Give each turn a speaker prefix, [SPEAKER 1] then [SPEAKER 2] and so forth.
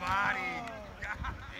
[SPEAKER 1] nobody.